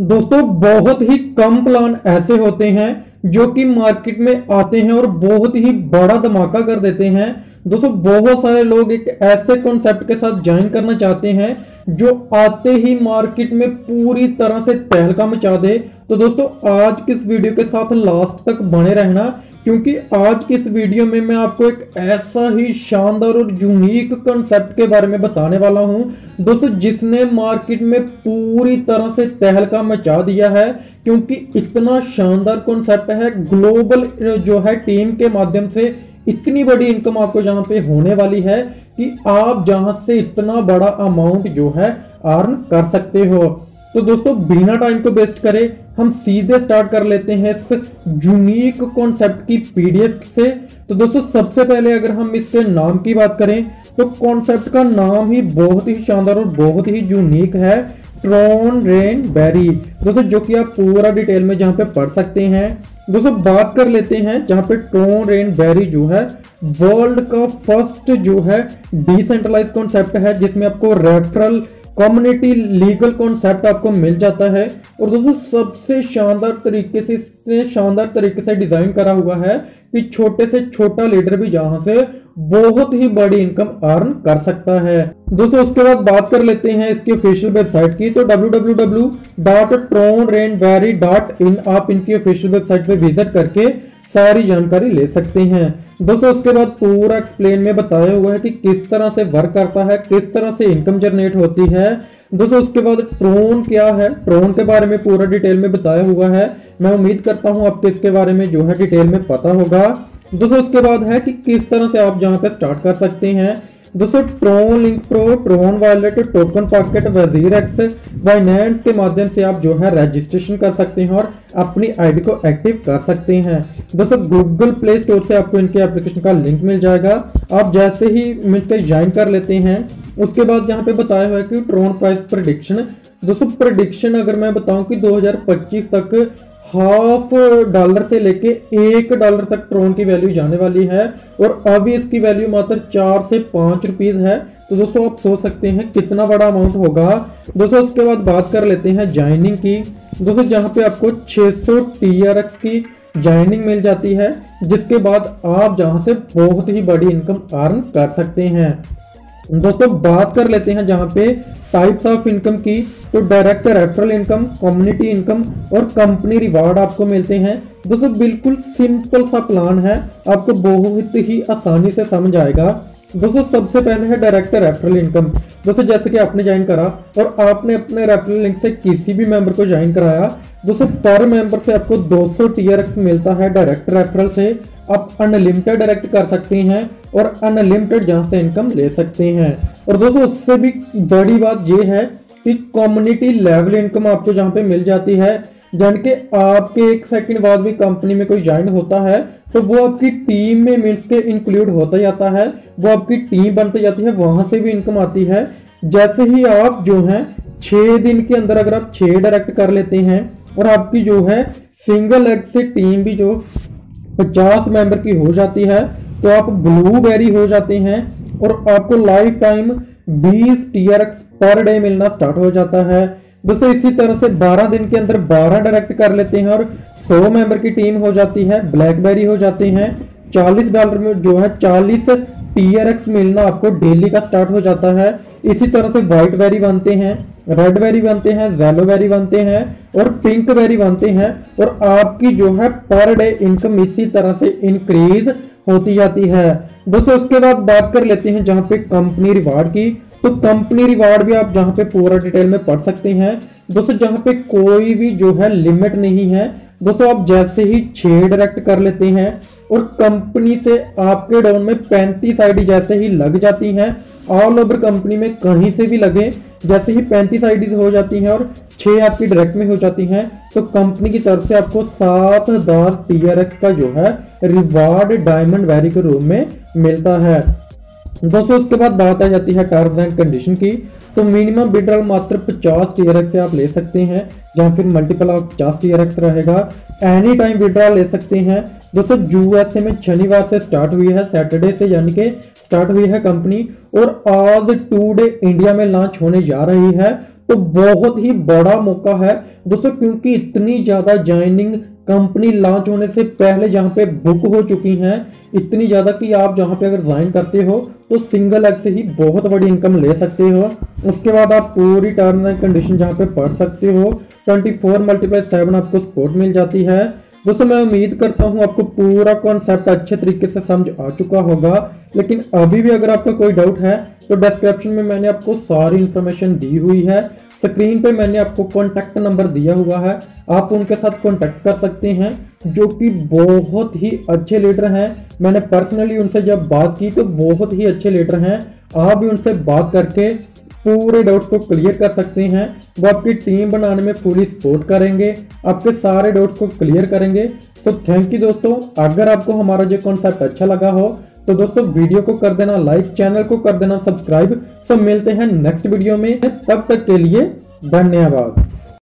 दोस्तों, बहुत ही कम प्लान ऐसे होते हैं जो कि मार्केट में आते हैं और बहुत ही बड़ा धमाका कर देते हैं। दोस्तों, बहुत सारे लोग एक ऐसे कॉन्सेप्ट के साथ ज्वाइन करना चाहते हैं जो आते ही मार्केट में पूरी तरह से तहलका मचा दे। तो दोस्तों, आज किस वीडियो के साथ लास्ट तक बने रहना। क्योंकि आज इस वीडियो में मैं आपको एक ऐसा ही शानदार और यूनिक कंसेप्ट के बारे में बताने वाला हूँ। दोस्तों, जिसने मार्केट में पूरी तरह से तहलका मचा दिया है, क्योंकि इतना शानदार कॉन्सेप्ट है ग्लोबल जो है टीम के माध्यम से इतनी बड़ी इनकम आपको जहाँ पे होने वाली है कि आप जहाँ से इतना बड़ा अमाउंट जो है अर्न कर सकते हो। तो दोस्तों, बिना टाइम को वेस्ट करें, हम सीधे स्टार्ट कर लेते हैं इस यूनिक कॉन्सेप्ट की पीडीएफ से। तो दोस्तों, सबसे पहले अगर हम इसके नाम की बात करें तो कॉन्सेप्ट का नाम ही बहुत ही शानदार और बहुत ही यूनिक है ट्रॉन रेन बेरी दोस्तों, जो कि आप पूरा डिटेल में जहाँ पे पढ़ सकते हैं। दोस्तों, बात कर लेते हैं जहाँ पे ट्रॉन रेन बेरी जो है वर्ल्ड का फ़र्स्ट जो है डिसेंट्रलाइज कॉन्सेप्ट है, जिसमें आपको रेफरल कम्युनिटी लीगल कॉन्सेप्ट आपको मिल जाता है। और दोस्तों, सबसे शानदार तरीके से इसने शानदार तरीके से डिज़ाइन करा हुआ है कि छोटे से छोटा लीडर भी जहाँ से बहुत ही बड़ी इनकम अर्न कर सकता है। दोस्तों, उसके बाद बात कर लेते हैं इसकी ऑफिशियल वेबसाइट की। तो www.tronrainberry.in आप इनकी ऑफिशियल वेबसाइट पे विज़िट करके सारी जानकारी ले सकते हैं। दोस्तों, उसके बाद पूरा एक्सप्लेन में बताया हुआ है कि किस तरह से वर्क करता है, किस तरह से इनकम जनरेट होती है। दोस्तों, उसके बाद ट्रोन क्या है? ट्रोन के बारे में पूरा डिटेल में बताया हुआ है। मैं उम्मीद करता हूँ आपके इसके बारे में जो है डिटेल में पता होगा। दोस्तों, उसके बाद है कि किस तरह से आप जहाँ पे स्टार्ट कर सकते हैं। दोस्तों Tron Link Pro Tron Wallet Token Pocket WazirX Binance के माध्यम से आप जो है रजिस्ट्रेशन कर सकते हैं और अपनी आईडी को एक्टिव कर सकते हैं दोस्तों गूगल प्ले स्टोर से आपको इनके एप्लीकेशन का लिंक मिल जाएगा आप जैसे ही के ज्वाइन कर लेते हैं उसके बाद जहाँ पे बताया हुआ है कि ट्रोन प्राइस प्रडिक्शन दोस्तों प्रडिक्शन अगर मैं बताऊँ कि 2025 तक हाफ़ डॉलर से लेके एक डॉलर तक ट्रोन की वैल्यू जाने वाली है और अभी इसकी वैल्यू मात्र चार से पाँच रुपीज़ है। तो दोस्तों, आप सोच सकते हैं कितना बड़ा अमाउंट होगा। दोस्तों, उसके बाद बात कर लेते हैं ज्वाइनिंग की। दोस्तों, जहाँ पे आपको 600 टीआरएक्स की ज्वाइनिंग मिल जाती है, जिसके बाद आप जहाँ से बहुत ही बड़ी इनकम अर्न कर सकते हैं। दोस्तों, बात कर लेते हैं जहाँ पे टाइप्स ऑफ़ इनकम की तो direct referral income community income और कंपनी रिवार्ड आपको मिलते हैं। दोस्तों, बिल्कुल सिंपल सा प्लान है। आपको बहुत ही आसानी से समझ आएगा। दोस्तों, सबसे पहले है डायरेक्ट रेफरल इनकम दोस्तों, जैसे कि आपने ज्वाइन करा और आपने अपने रेफरल लिंक से किसी भी मेंबर को ज्वाइन कराया, दोस्तों पर मेंबर से आपको 200 टीआरएक्स मिलता है डायरेक्ट रेफरल से। आप अनलिमिटेड डायरेक्ट कर सकते हैं और अनलिमिटेड जहाँ से इनकम ले सकते हैं। और दोस्तों, उससे भी बड़ी बात यह है कि कम्युनिटी लेवल इनकम आपको जहाँ पे मिल जाती है जान के आपके एक सेकंड बाद भी कंपनी में कोई ज्वाइन होता है तो वो आपकी टीम में मीन्स के इंक्लूड होता जाता है, वो आपकी टीम बनती जाती है, वहाँ से भी इनकम आती है। जैसे ही आप जो है, छह दिन के अंदर अगर आप छः डायरेक्ट कर लेते हैं, और आपकी जो है सिंगल एग से टीम भी जो पचास मेंबर की हो जाती है तो आप ब्लूबेरी हो जाते हैं और आपको lifetime 20 TRX per day मिलना स्टार्ट हो जाता है। दोस्तों, इसी तरह से 12 दिन के अंदर 12 डायरेक्ट कर लेते हैं और 100 मेंबर की टीम हो जाती है ब्लैकबेरी हो जाते हैं। 40 डॉलर में जो है 40 टीआरएक्स मिलना आपको डेली का स्टार्ट हो जाता है। इसी तरह से व्हाइट बेरी बनते हैं रेड बेरी बनते हैं जेलो बेरी बनते हैं और पिंक बेरी बनते हैं और आपकी जो है पर डे इनकम इसी तरह से इंक्रीज होती जाती है। दोस्तों, उसके बाद बात कर लेते हैं जहाँ पे कंपनी रिवार्ड की। तो कंपनी रिवार्ड भी आप जहाँ पे पूरा डिटेल में पढ़ सकते हैं। दोस्तों, जहाँ पे कोई भी जो है लिमिट नहीं है, दोस्तों, आप जैसे ही छह डायरेक्ट कर लेते हैं और कंपनी से आपके डाउन में पैंतीस आईडी जैसे ही लग जाती हैं ऑल ओवर कंपनी में कहीं से भी लगे, जैसे ही पैंतीस आईडी हो जाती हैं और छः आपकी डायरेक्ट में हो जाती हैं तो कंपनी की तरफ़ से आपको सात हज़ार टीआरएक्स का जो है रिवार्ड डायमंड वैरी के रूम में मिलता है। दोस्तों उसके बाद बात आ जाती है टर्म्स एंड कंडीशन की। तो मिनिमम विड्रॉल मात्र 50 टीआरएक्स से आप ले सकते हैं जहाँ फिर मल्टीपल ऑफ़ पचास टीआरएक्स रहेगा। एनी टाइम विड्रॉल ले सकते हैं। दोस्तों यूएसए में शनिवार से स्टार्ट हुई है सैटरडे से यानी कि स्टार्ट हुई है कंपनी और आज टू डे इंडिया में लॉन्च होने जा रही है। तो बहुत ही बड़ा मौका है। दोस्तों क्योंकि इतनी ज़्यादा ज्वाइनिंग कंपनी लॉन्च होने से पहले जहाँ पे बुक हो चुकी हैं, इतनी ज़्यादा कि आप जहाँ पे अगर ज्वाइन करते हो तो सिंगल एग से ही बहुत बड़ी इनकम ले सकते हो। उसके बाद आप पूरी टर्म एंड कंडीशन जहाँ पे पढ़ सकते हो। 24 फोर मल्टीप्लाई सेवन आपको सपोर्ट मिल जाती है। दोस्तों, मैं उम्मीद करता हूँ आपको पूरा कॉन्सेप्ट अच्छे तरीके से समझ आ चुका होगा। लेकिन अभी भी अगर आपका कोई डाउट है तो डिस्क्रिप्शन में मैंने आपको सारी इन्फॉर्मेशन दी हुई है। स्क्रीन पे मैंने आपको कॉन्टैक्ट नंबर दिया हुआ है। आप उनके साथ कॉन्टैक्ट कर सकते हैं। जो कि बहुत ही अच्छे लीडर हैं। मैंने पर्सनली उनसे जब बात की तो बहुत ही अच्छे लीडर हैं। आप भी उनसे बात करके पूरे डाउट को क्लियर कर सकते हैं। वो आपकी टीम बनाने में फुली सपोर्ट करेंगे। आपके सारे डाउट को क्लियर करेंगे। तो थैंक यू दोस्तों। अगर आपको हमारा जो कॉन्सेप्ट अच्छा लगा हो तो दोस्तों वीडियो को कर देना लाइक चैनल को कर देना सब्सक्राइब सब मिलते हैं नेक्स्ट वीडियो में। तब तक के लिए धन्यवाद।